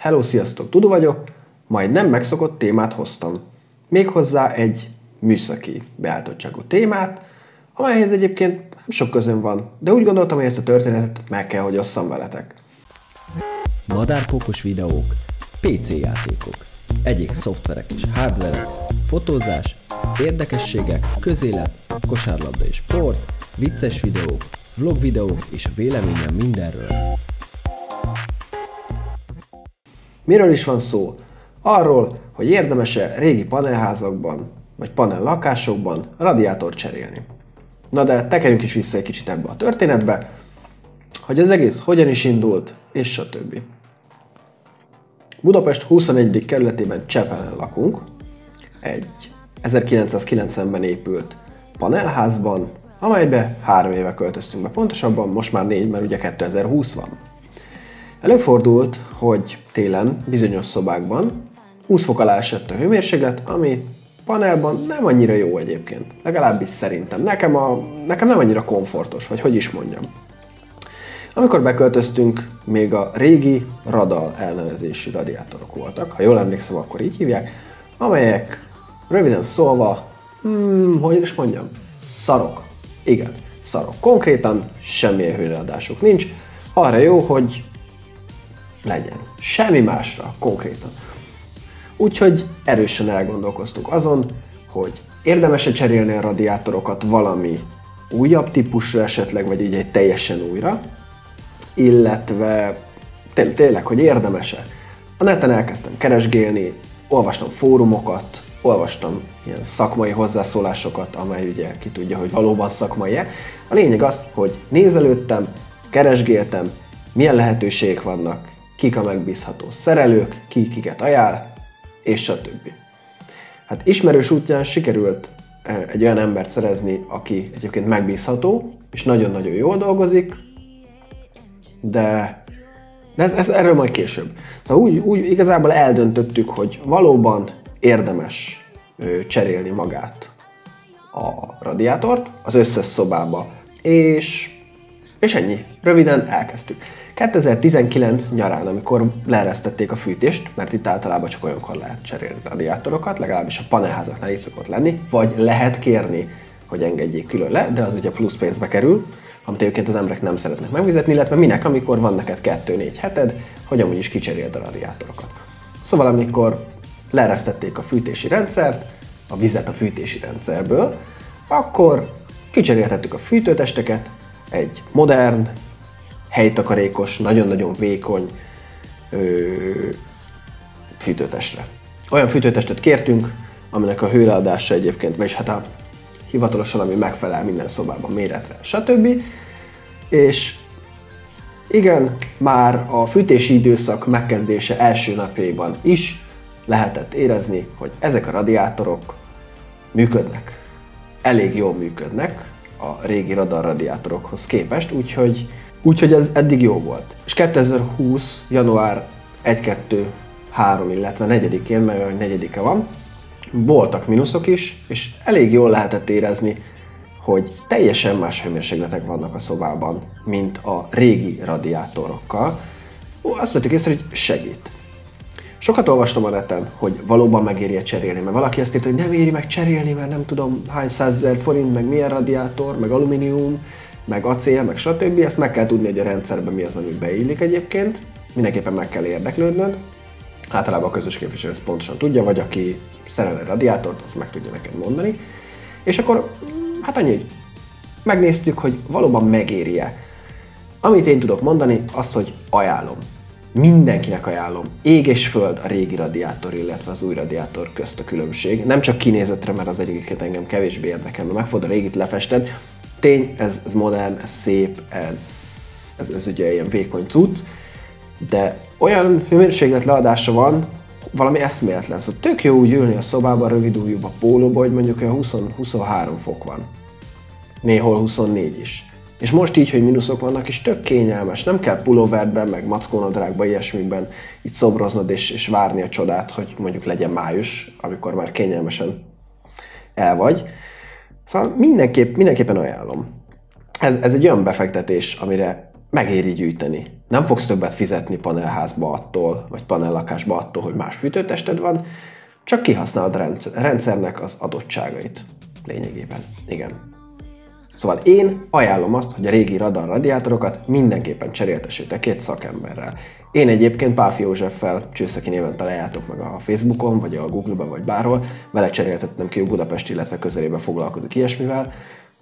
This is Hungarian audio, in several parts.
Hello, sziasztok, Tudu vagyok, majd nem megszokott témát hoztam. Méghozzá egy műszaki beálltottságú témát, amelyhez egyébként nem sok közön van, de úgy gondoltam, hogy ezt a történetet meg kell, hogy osszam veletek. Madárpókos videók, PC játékok, egyik szoftverek és hardverek, fotózás, érdekességek, közélet, kosárlabda és sport, vicces videók, vlogvideók és véleményem mindenről. Miről is van szó? Arról, hogy érdemes-e régi panelházakban vagy panel lakásokban radiátort cserélni. Na de tekerjünk is vissza egy kicsit ebbe a történetbe, hogy az egész hogyan is indult, és stb. Budapest 21. kerületében Csepelen lakunk, egy 1990-ben épült panelházban, amelybe három éve költöztünk be. Pontosabban most már négy, mert ugye 2020 van. Előfordult, hogy télen bizonyos szobákban 20 fok alá esett a hőmérséklet, ami panelban nem annyira jó egyébként. Legalábbis szerintem. Nekem, a, nekem nem annyira komfortos, vagy hogy is mondjam. Amikor beköltöztünk, még a régi Radal elnevezésű radiátorok voltak, ha jól emlékszem, akkor így hívják, amelyek röviden szólva, hmm, hogy is mondjam, szarok. Igen, szarok. Konkrétan semmi hőleadásuk nincs. Arra jó, hogy legyen. Semmi másra, konkrétan. Úgyhogy erősen elgondolkoztunk azon, hogy érdemes-e cserélni a radiátorokat valami újabb típusra esetleg, vagy így egy teljesen újra, illetve té- tényleg, hogy érdemes-e. A neten elkezdtem keresgélni, olvastam fórumokat, olvastam ilyen szakmai hozzászólásokat, amely ugye ki tudja, hogy valóban szakmai-e. A lényeg az, hogy nézelődtem, keresgéltem, milyen lehetőségek vannak, kik a megbízható szerelők, ki kiket ajánl, és stb. Hát ismerős útján sikerült eh, egy olyan embert szerezni, aki egyébként megbízható, és nagyon-nagyon jól dolgozik, de, ez, ez, erről majd később. Szóval úgy, úgy igazából eldöntöttük, hogy valóban érdemes cserélni magát a radiátort az összes szobába, és, és ennyi. Röviden elkezdtük. 2019 nyarán, amikor leeresztették a fűtést, mert itt általában csak olyankor lehet cserélni radiátorokat, legalábbis a panelházaknál így szokott lenni, vagy lehet kérni, hogy engedjék külön le, de az ugye plusz pénzbe kerül, amit egyébként az emberek nem szeretnek megfizetni, illetve minek, amikor van neked 2-4 heted, hogy amúgy is kicseréld a radiátorokat. Szóval amikor leeresztették a fűtési rendszert, a vizet a fűtési rendszerből, akkor kicseréltettük a fűtőtesteket egy modern, helytakarékos, nagyon-nagyon vékony ö, fűtőtestre. Olyan fűtőtestet kértünk, aminek a hőleadása egyébként, vagyis hát a hivatalosan, ami megfelel minden szobában méretre, stb. És igen, már a fűtési időszak megkezdése első napjaiban is lehetett érezni, hogy ezek a radiátorok működnek. Elég jól működnek a régi radar radiátorokhoz képest, úgyhogy, úgyhogy ez eddig jó volt. És 2020. január 1-2 3, illetve 4-én, mert 4-e van, voltak mínuszok is, és elég jól lehetett érezni, hogy teljesen más hőmérsékletek vannak a szobában, mint a régi radiátorokkal. Ó, azt vettük észre, hogy segít. Sokat olvastam a neten, hogy valóban megéri cserélni, mert valaki azt írta, hogy nem éri meg cserélni, mert nem tudom hány százezer forint, meg milyen radiátor, meg alumínium, meg acél, meg stb. Ezt meg kell tudni, hogy a rendszerben mi az, ami beillik egyébként. Mindenképpen meg kell érdeklődnöd. Általában a közös képviselő ezt pontosan tudja, vagy aki szerel egy radiátort, azt meg tudja neked mondani. És akkor, hát annyi, megnéztük, hogy valóban megéri-e. Amit én tudok mondani, az, hogy ajánlom. Mindenkinek ajánlom. Ég és föld a régi radiátor, illetve az új radiátor közt a különbség. Nem csak kinézetre, mert az egyiket engem kevésbé érdekel, mert meg fogod a régit lefested. Tény, ez, ez modern, ez szép, ez, ez, ez ugye ilyen vékony cucc, de olyan hőmérséklet leadása van, valami eszméletlen. Szóval tök jó úgy ülni a szobában rövid ujjúba, pólóba, hogy mondjuk olyan 20-23 fok van. Néhol 24 is. És most így, hogy mínuszok vannak, és tök kényelmes. Nem kell pulóverben, meg mackónadrágban, ilyesmikben itt szobroznod és, és várni a csodát, hogy mondjuk legyen május, amikor már kényelmesen el vagy. Szóval mindenképp, mindenképpen ajánlom. Ez, ez egy olyan befektetés, amire megéri gyűjteni. Nem fogsz többet fizetni panelházba attól, vagy panellakásba attól, hogy más fűtőtested van, csak kihasználod a rendszernek az adottságait lényegében. Igen. Szóval én ajánlom azt, hogy a régi radar radiátorokat mindenképpen cseréltessétek két szakemberrel. Én egyébként Páfi Józseffel Csőszeki néven találjátok meg a Facebookon, vagy a Google-ban, vagy bárhol. Vele cseréltettem ki, Budapest, illetve közelében foglalkozik ilyesmivel.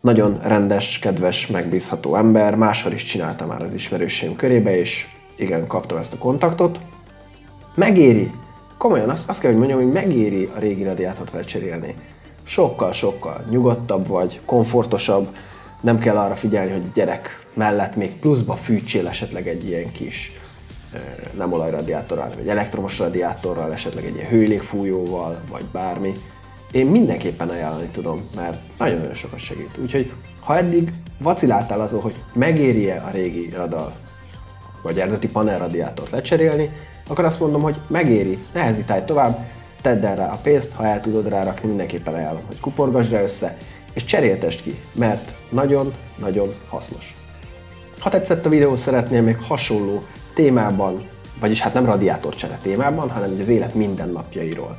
Nagyon rendes, kedves, megbízható ember, máshol is csinálta már az ismerőségem körébe, és igen, kaptam ezt a kontaktot. Megéri, komolyan azt, azt kell, hogy mondjam, hogy megéri a régi radiátort lecserélni. Sokkal-sokkal nyugodtabb vagy, komfortosabb, nem kell arra figyelni, hogy a gyerek mellett még pluszba fűtsél esetleg egy ilyen kis nem olajradiátorral, vagy elektromos radiátorral, esetleg egy ilyen hőlégfújóval, vagy bármi. Én mindenképpen ajánlani tudom, mert nagyon-nagyon sokat segít. Úgyhogy ha eddig vaciláltál azon, hogy megéri-e a régi radar, vagy eredeti panelradiátort lecserélni, akkor azt mondom, hogy megéri, ne hezitálj tovább, tedd el rá a pénzt, ha el tudod rá rakni, mindenképpen ajánlom, hogy kuporgasd rá össze, és cseréltest ki, mert nagyon-nagyon hasznos. Ha tetszett a videó, szeretnél még hasonló témában, vagyis hát nem radiátorcsere témában, hanem az élet mindennapjairól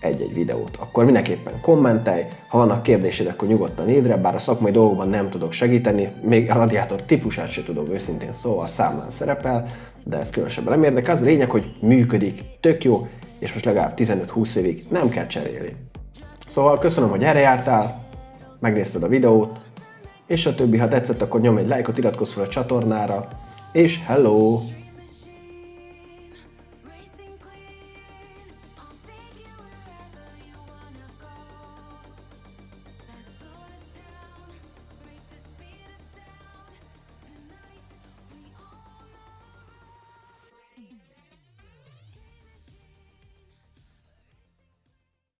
egy-egy videót, akkor mindenképpen kommentelj, ha vannak kérdésed, akkor nyugodtan írd bár a szakmai dolgokban nem tudok segíteni, még a radiátor típusát sem tudom őszintén szóval számlán szerepel, de ez különösebben nem érdekel. Az a lényeg, hogy működik, tök jó, és most legalább 15-20 évig nem kell cserélni. Szóval köszönöm, hogy erre jártál, megnézted a videót, és a többi, ha tetszett, akkor nyomj egy lájkot, iratkozz fel a csatornára, és hello!